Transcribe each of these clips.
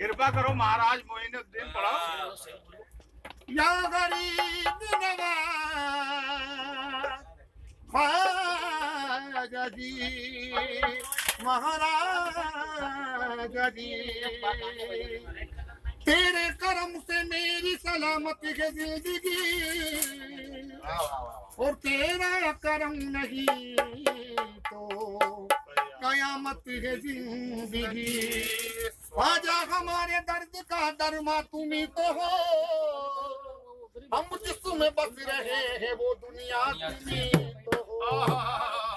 कृपा करो महाराज मोहिनुद्दीन पढ़ो या गरीब नवाजी महाराज तेरे कर्म से मेरी सलामती के ज़िंदगी। और तेरा कर्म नहीं तो कयामत है ज़िंदगी। आजा हमारे दर्द का दरमा तुम्ही तो हो। हम जिसमें बस रहे हैं वो दुनिया तुम्हें तो हो।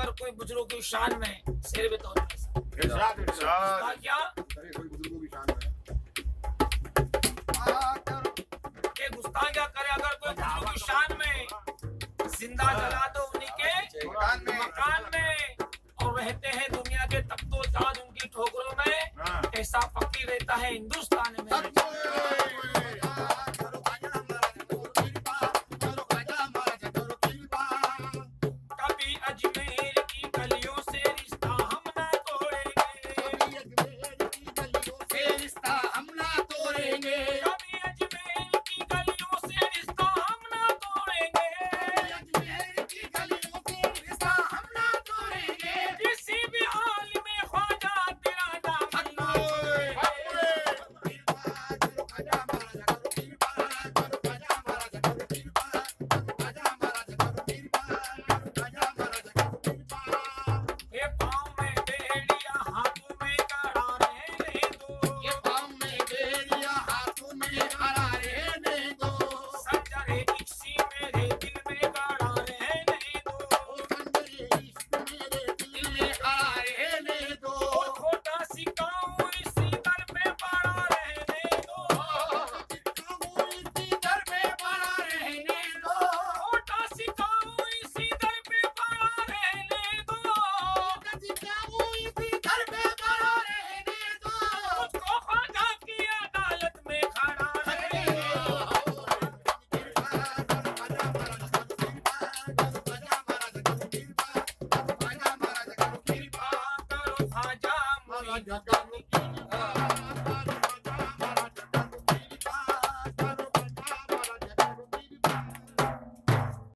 अगर कोई बुज़ुर्गों की शान में शेर बतौर क्या? बुज़ुर्गों की शान में गुस्ताखिया करे? अगर कोई बुज़ुर्गों की शान में ज़िंदा जला